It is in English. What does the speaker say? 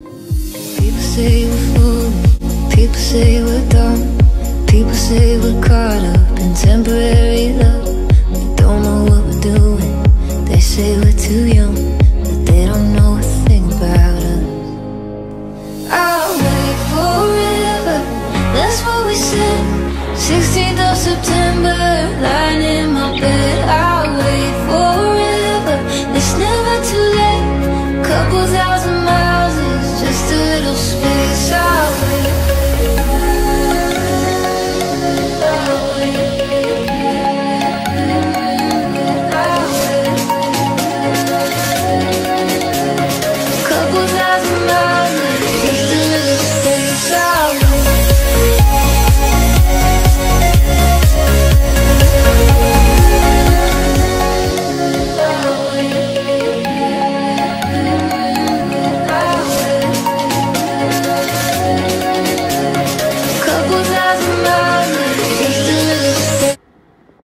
People say we're fools, people say we're dumb, people say we're caught up in temporary love. We don't know what we're doing, they say we're too young, but they don't know a thing about us. I'll wait forever, that's what we said. 16,000